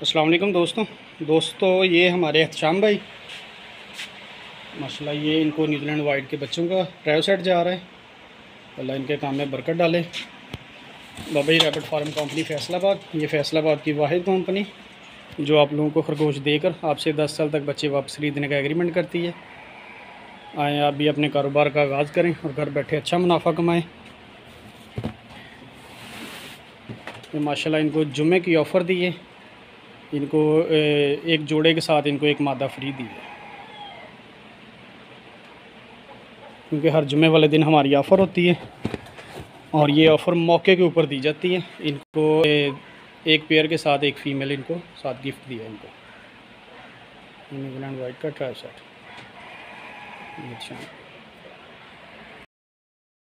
वालेकुम दोस्तों। दोस्तों, ये हमारे एहतशाम भाई। माशाल्लाह, ये इनको न्यूजीलैंड वाइड के बच्चों का ट्रायो सेट जा रहा है। अल्लाह इनके काम में बरकत डाले। बाबा जी, रैपिड फार्म कंपनी फैसलाबाद। ये फैसलाबाद की वाहिद कंपनी, जो आप लोगों को खरगोश देकर आपसे दस साल तक बच्चे वापस खरीदने का एग्रीमेंट करती है। आए, आप भी अपने कारोबार का आगाज़ करें और घर बैठे अच्छा मुनाफा कमाएँ। माशाल्लाह, इनको जुमे की ऑफ़र दी है। इनको एक जोड़े के साथ इनको एक मादा फ्री दी है। क्योंकि हर जुमे वाले दिन हमारी ऑफ़र होती है और ये ऑफ़र मौके के ऊपर दी जाती है। इनको एक पेयर के साथ एक फ़ीमेल इनको, साथ गिफ्ट दिया इनको। न्यूजीलैंड वाइट का ट्राई सेट अच्छा